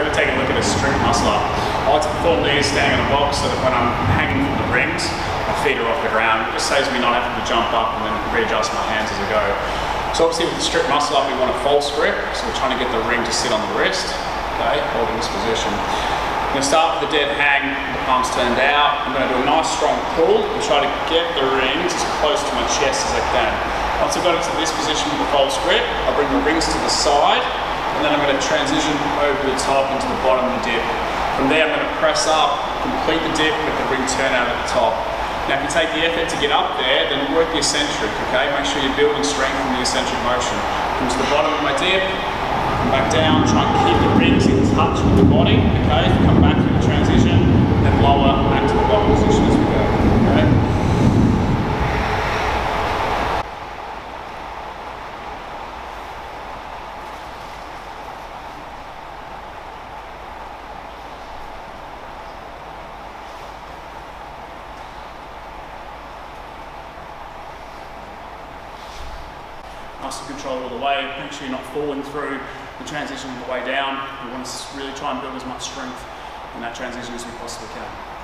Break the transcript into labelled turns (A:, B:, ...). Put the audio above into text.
A: we're going to take a look at a strict muscle up. I like to perform these standing on a box so that when I'm hanging from the rings, my feet are off the ground. It just saves me not having to jump up and then readjust my hands as I go. So obviously with the strict muscle up, we want a false grip. So we're trying to get the ring to sit on the wrist, okay, holding this position. I'm going to start with the dead hang, the palms turned out. I'm going to do a nice strong pull and try to get the rings as close to my chest as I can. Once I've got it to this position with the false grip, I'll bring the rings to the side and then I'm going to transition over the top into the bottom of the dip. From there I'm going to press up, complete the dip with the ring turn out at the top. Now if you take the effort to get up there, then work the eccentric, okay? Make sure you're building strength from the eccentric motion. Come to the bottom of my dip, come back down, try and keep the rings in touch with the body, okay? Come back through the transition, then lower back to the bottom position as we go, okay? Muscle control all the way. Make sure you're not falling through the transition all the way down. We want to really try and build as much strength in that transition as we possibly can.